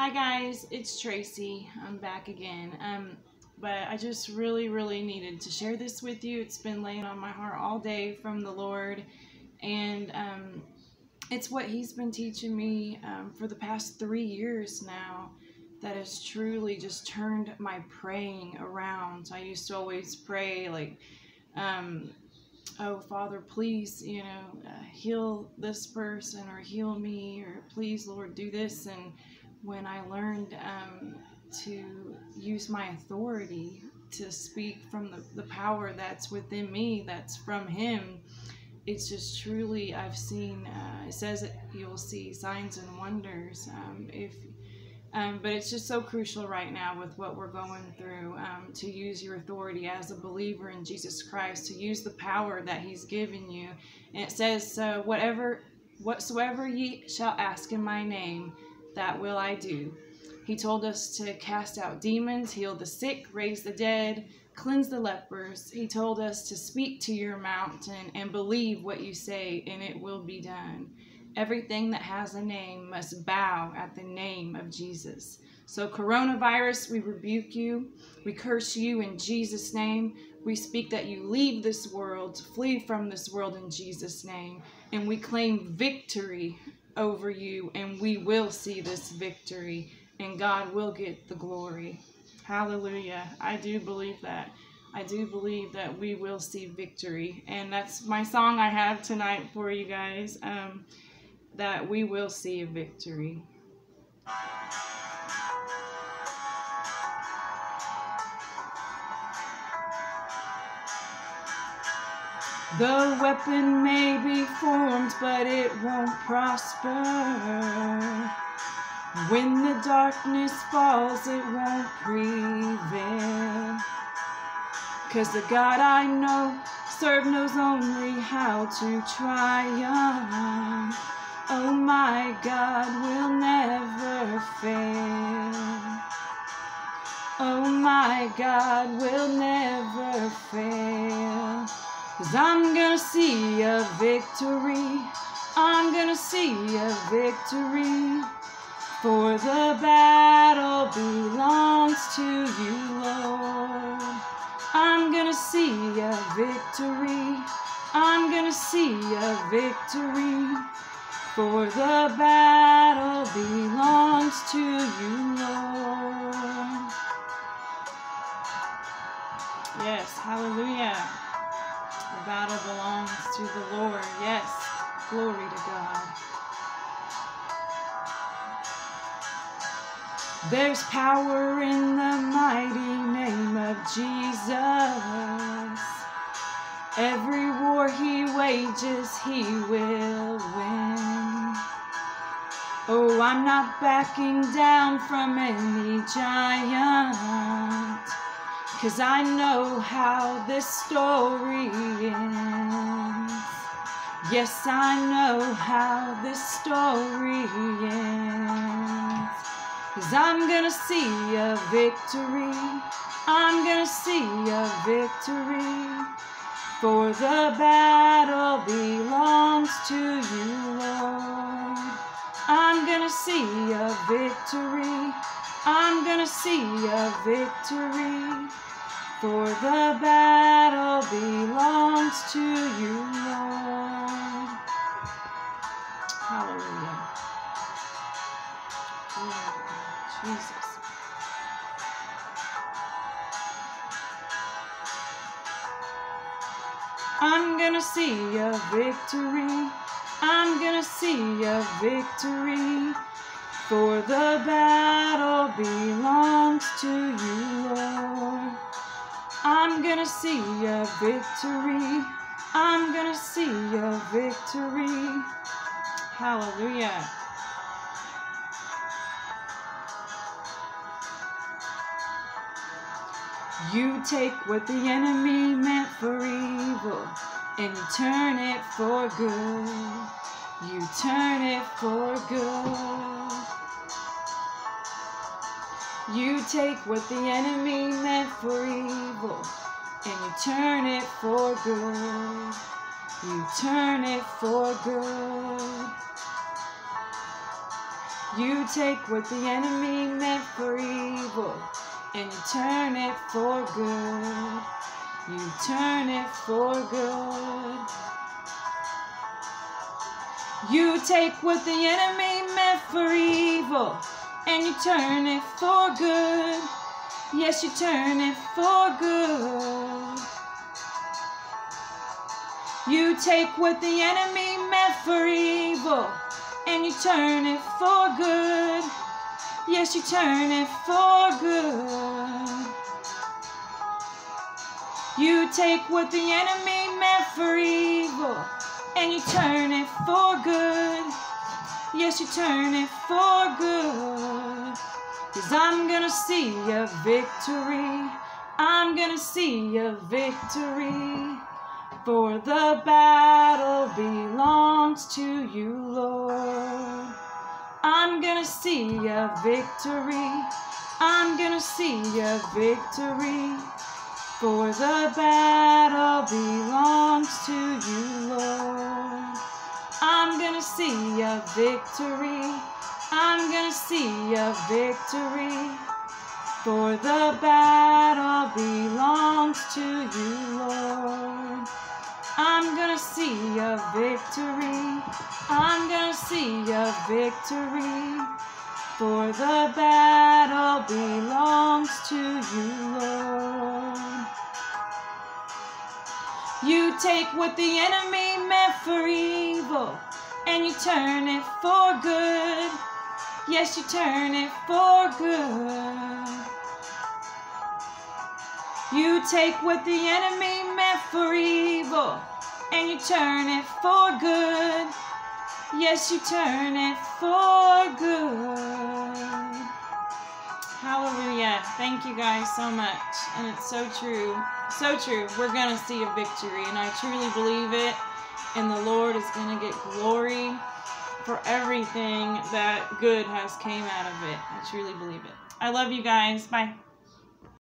Hi guys, it's Tracy. I'm back again. Um, but I just really, really needed to share this with you. It's been laying on my heart all day from the Lord, and um, it's what He's been teaching me um, for the past three years now. That has truly just turned my praying around. I used to always pray like, um, "Oh Father, please, you know, uh, heal this person or heal me, or please, Lord, do this." And when I learned um, to use my authority to speak from the, the power that's within me, that's from Him, it's just truly, I've seen, uh, it says that you'll see signs and wonders. Um, if um, but it's just so crucial right now with what we're going through um, to use your authority as a believer in Jesus Christ, to use the power that He's given you. And it says, uh, "Whatever, whatsoever ye shall ask in My name, that will I do. He told us to cast out demons, heal the sick, raise the dead, cleanse the lepers. He told us to speak to your mountain and believe what you say, and it will be done. Everything that has a name must bow at the name of Jesus. So, coronavirus, we rebuke you. We curse you in Jesus' name. We speak that you leave this world, flee from this world in Jesus' name. And we claim victory over you, and we will see this victory, and God will get the glory. Hallelujah. I do believe that. I do believe that we will see victory. And that's my song I have tonight for you guys um, that we will see a victory. The weapon may be formed, but it won't prosper. When the darkness falls, it won't prevail. Cause the God I know serve knows only how to triumph. Oh my God will never fail. Oh my God will never fail. Cause I'm gonna see a victory. I'm gonna see a victory. For the battle belongs to you, Lord. I'm gonna see a victory. I'm gonna see a victory. For the battle belongs to you, Lord. Yes, hallelujah. To the Lord. Yes, glory to God. There's power in the mighty name of Jesus. Every war he wages, he will win. Oh, I'm not backing down from any giant. Cause I know how this story ends. Yes, I know how this story ends. Cause I'm gonna see a victory. I'm gonna see a victory. For the battle belongs to you, Lord. I'm gonna see a victory. I'm gonna see a victory. For the battle belongs to you, Jesus. I'm gonna see a victory. I'm gonna see a victory. For the battle belongs to you, Lord. I'm gonna see a victory. I'm gonna see a victory. Hallelujah. You take what the enemy meant for evil and you turn it for good. You turn it for good. You take what the enemy meant for evil and you turn it for good. You turn it for good. You take what the enemy meant for evil turn it for good. You turn it for good. You take what the enemy meant for evil and you turn it for good. Yes, you turn it for good. You take what the enemy meant for evil and you turn it for good. Yes, you turn it for good. You take what the enemy meant for evil and you turn it for good. Yes, you turn it for good. Cause I'm gonna see a victory. I'm gonna see a victory. For the battle belongs to you, Lord. I'm gonna see a victory. I'm gonna see a victory. For the battle belongs to you, Lord. I'm gonna see a victory. I'm gonna see a victory. For the battle belongs to you, Lord. I'm gonna see a victory. I'm gonna see a victory. For the battle belongs to you, Lord. You take what the enemy meant for evil and you turn it for good. Yes, you turn it for good. You take what the enemy meant for evil and you turn it for good. Yes, you turn it for good. Hallelujah. Thank you guys so much. And it's so true. So true. We're going to see a victory. And I truly believe it. And the Lord is going to get glory for everything that good has came out of it. I truly believe it. I love you guys. Bye.